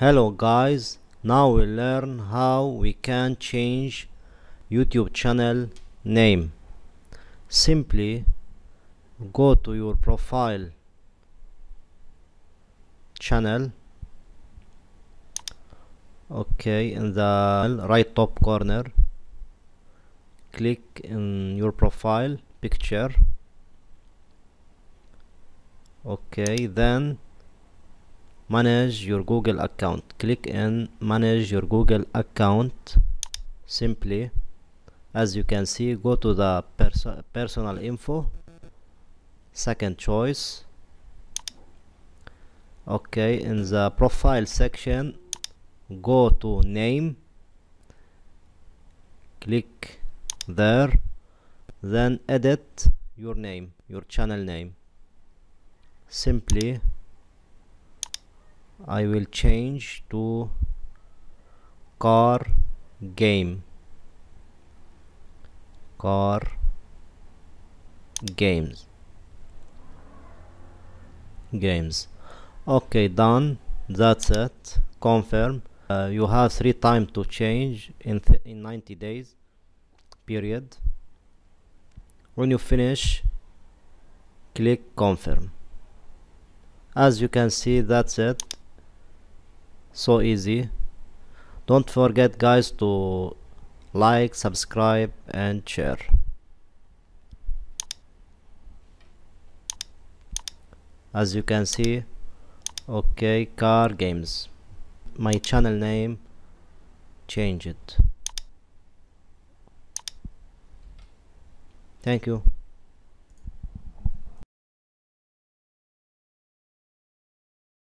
Hello guys, now we learn how we can change YouTube channel name. Simply go to your profile channel. Okay in the right top corner click in your profile picture. Okay then manage your google account. Click in manage your google account simply. As you can see go to the perso personal info. Second choice. Okay in the profile section go to name. Click there. Then edit your name your channel name. Simply I will change to car game. Car games. Games. Okay done. That's it. Confirm. Uh, you have three time to change in in 90 days. Period. When you finish click confirm. As you can see that's it so easy. Don't forget guys to like subscribe and share. As you can see okay car games. My channel name change it. Thank you